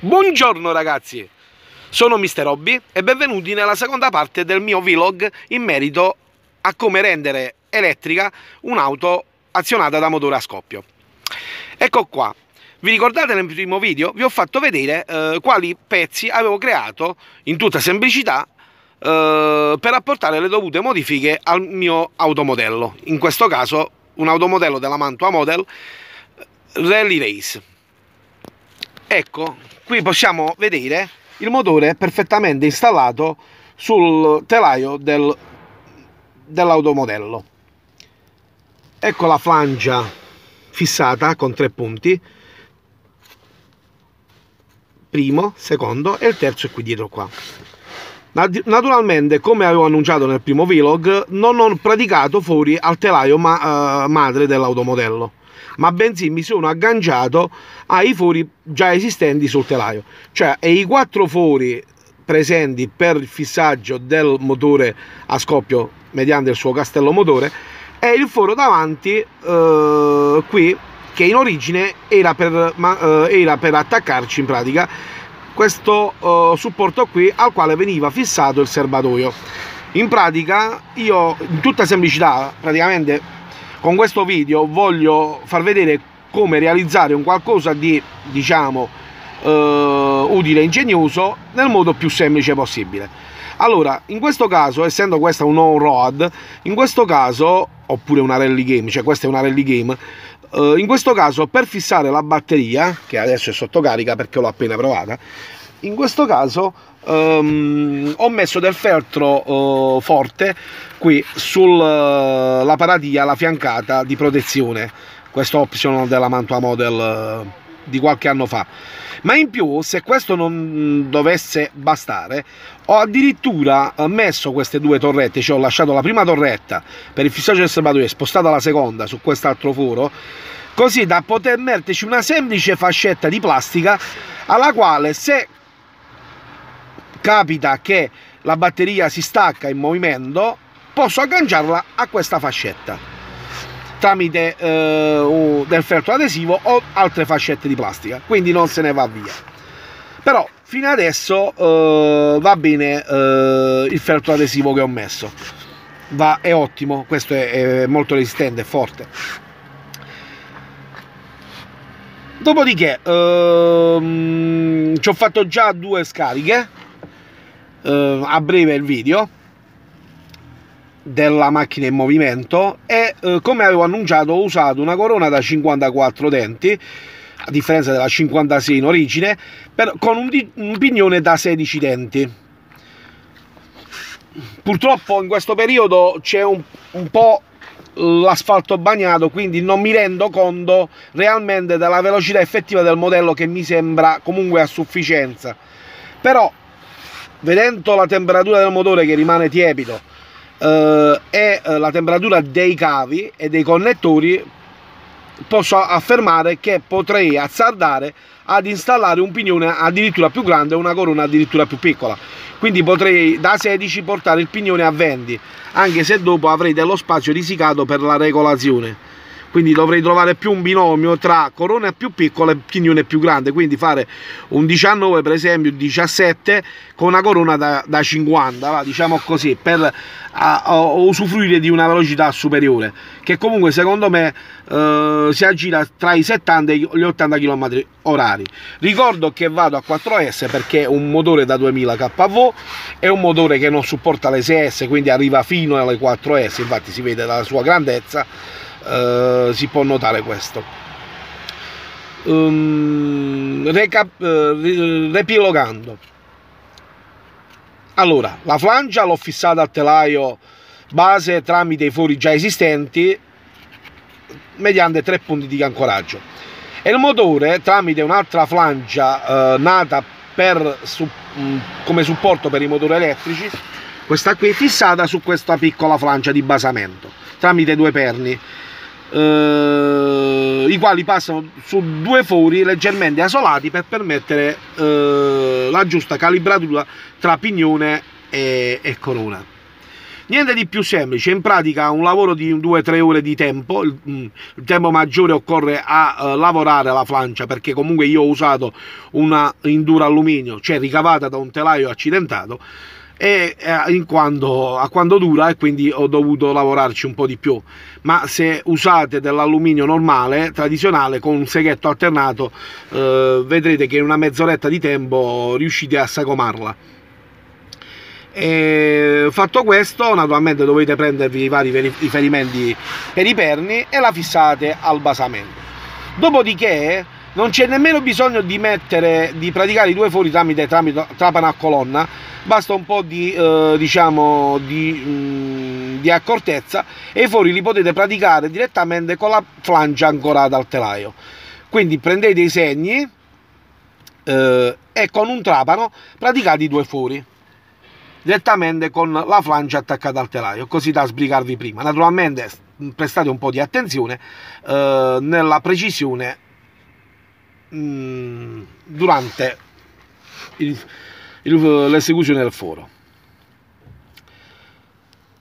Buongiorno ragazzi, sono Mister Hobby e benvenuti nella seconda parte del mio vlog in merito a come rendere elettrica un'auto azionata da motore a scoppio. Ecco qua, vi ricordate nel primo video? Vi ho fatto vedere eh, quali pezzi avevo creato in tutta semplicità eh, per apportare le dovute modifiche al mio automodello, in questo caso un automodello della Mantua Model Rally Race. Ecco, qui possiamo vedere il motore perfettamente installato sul telaio del, dell'automodello. Ecco la flangia fissata con tre punti. Primo, secondo e il terzo è qui dietro qua. Naturalmente come avevo annunciato nel primo vlog non ho praticato fuori al telaio ma, uh, madre dell'automodello ma bensì mi sono agganciato ai fori già esistenti sul telaio. Cioè, e i quattro fori presenti per il fissaggio del motore a scoppio mediante il suo castello motore e il foro davanti eh, qui che in origine era per, ma, eh, era per attaccarci in pratica questo eh, supporto qui al quale veniva fissato il serbatoio in pratica io in tutta semplicità praticamente con questo video voglio far vedere come realizzare un qualcosa di diciamo eh, utile e ingegnoso nel modo più semplice possibile. Allora in questo caso essendo questa un on road in questo caso oppure una rally game cioè questa è una rally game eh, in questo caso per fissare la batteria che adesso è sotto carica perché l'ho appena provata in questo caso um, ho messo del feltro uh, forte qui sulla uh, paratia, la fiancata di protezione. Questo optional della Mantua Model uh, di qualche anno fa. Ma in più se questo non dovesse bastare ho addirittura messo queste due torrette. Cioè ho lasciato la prima torretta per il fissaggio del serbatoio e spostata la seconda su quest'altro foro così da poter metterci una semplice fascetta di plastica alla quale se capita che la batteria si stacca in movimento, posso agganciarla a questa fascetta tramite eh, del feltro adesivo o altre fascette di plastica, quindi non se ne va via. Però fino adesso eh, va bene eh, il feltro adesivo che ho messo, va, è ottimo, questo è, è molto resistente, è forte. Dopodiché ehm, ci ho fatto già due scariche eh, a breve il video della macchina in movimento e eh, come avevo annunciato ho usato una corona da 54 denti a differenza della 56 in origine per, con un, un pignone da 16 denti. Purtroppo in questo periodo c'è un, un po' l'asfalto bagnato quindi non mi rendo conto realmente della velocità effettiva del modello che mi sembra comunque a sufficienza. Però vedendo la temperatura del motore che rimane tiepido eh, e eh, la temperatura dei cavi e dei connettori posso affermare che potrei azzardare ad installare un pignone addirittura più grande e una corona addirittura più piccola. Quindi potrei da 16 portare il pignone a 20 anche se dopo avrei dello spazio risicato per la regolazione quindi dovrei trovare più un binomio tra corona più piccola e pignone più grande. Quindi fare un 19 per esempio 17 con una corona da, da 50 va, diciamo così per a, a, usufruire di una velocità superiore che comunque secondo me eh, si aggira tra i 70 e gli 80 km orari. Ricordo che vado a 4S perché è un motore da 2000 kV è un motore che non supporta le 6S quindi arriva fino alle 4S infatti si vede la sua grandezza eh, si può notare questo. Um, recap, uh, riepilogando. Allora la flancia l'ho fissata al telaio base tramite i fori già esistenti mediante tre punti di ancoraggio. E il motore tramite un'altra flancia eh, nata per, su, mh, mm, come supporto per i motori elettrici questa qui è fissata su questa piccola flancia di basamento tramite due perni eh, i quali passano su due fori leggermente asolati per permettere eh, la giusta calibratura tra pignone e, e corona. Niente di più semplice, in pratica un lavoro di 2-3 ore di tempo, il, mm, il, tempo maggiore occorre a uh, lavorare la flancia perché comunque io ho usato una indura alluminio, cioè ricavata da un telaio accidentato e eh, quando, a quando dura e quindi ho dovuto lavorarci un po' di più ma se usate dell'alluminio normale tradizionale con un seghetto alternato eh, vedrete che in una mezz'oretta di tempo riuscite a sagomarla e fatto questo, naturalmente dovete prendervi i vari riferimenti per i perni e la fissate al basamento. Dopodiché non c'è nemmeno bisogno di mettere, di praticare i due fori tramite, tramite trapano a colonna, basta un po' di, eh, diciamo, di, mh, mm, di, accortezza e i fori li potete praticare direttamente con la flancia ancorata al telaio. Quindi prendete i segni eh, e con un trapano praticate i due fori direttamente con la flancia attaccata al telaio, così da sbrigarvi prima. Naturalmente prestate un po' di attenzione eh, nella precisione mh, mm, durante l'esecuzione del foro.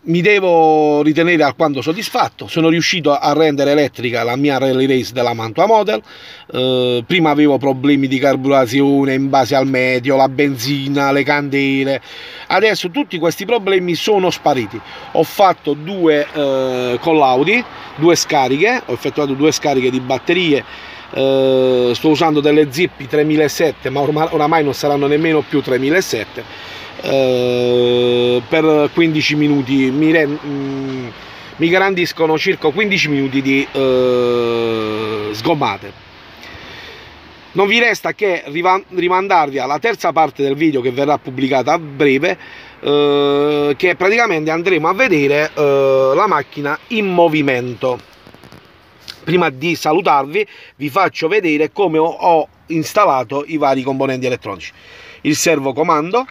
Mi devo ritenere alquanto soddisfatto, sono riuscito a rendere elettrica la mia rally race della Mantua Model, eh, prima avevo problemi di carburazione in base al meteo, la benzina, le candele, adesso tutti questi problemi sono spariti, ho fatto due eh, collaudi, due scariche, ho effettuato due scariche di batterie, eh, sto usando delle Zippi 3007 ma ormai, oramai non saranno nemmeno più 3007 eh, per 15 minuti. Mi, mm, mi, garantiscono circa 15 minuti di eh, sgommate. Non vi resta che rimandarvi alla terza parte del video che verrà pubblicata a breve eh, che praticamente andremo a vedere eh, la macchina in movimento prima di salutarvi vi faccio vedere come ho installato i vari componenti elettronici. Il servo comando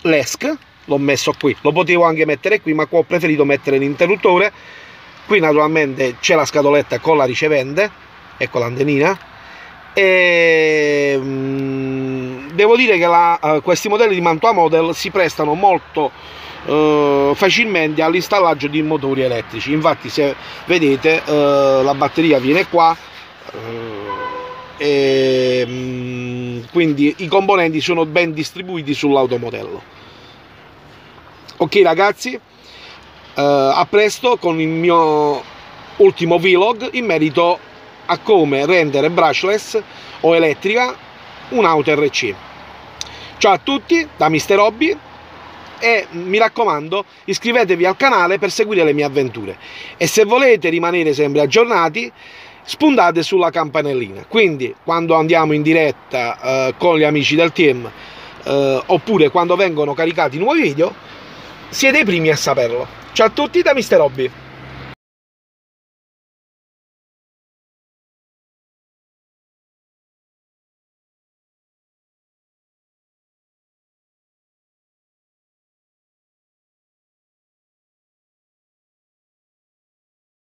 l'ESC l'ho messo qui. Lo potevo anche mettere qui ma qua ho preferito mettere l'interruttore. Qui naturalmente c'è la scatoletta con la ricevente ecco l'antenina. E mm, devo dire che la, uh, questi modelli di Mantua Model si prestano molto uh, facilmente all'installaggio di motori elettrici. Infatti se vedete uh, la batteria viene qua e mm, quindi i componenti sono ben distribuiti sull'automodello. Ok ragazzi? Eh, a presto con il mio ultimo vlog in merito a come rendere brushless o elettrica un'auto RC ciao a tutti da Mister Hobby e mi raccomando iscrivetevi al canale per seguire le mie avventure e se volete rimanere sempre aggiornati spuntate sulla campanellina. Quindi quando andiamo in diretta eh, con gli amici del team eh, oppure quando vengono caricati nuovi video, siete i primi a saperlo. Ciao a tutti da Mister Hobby.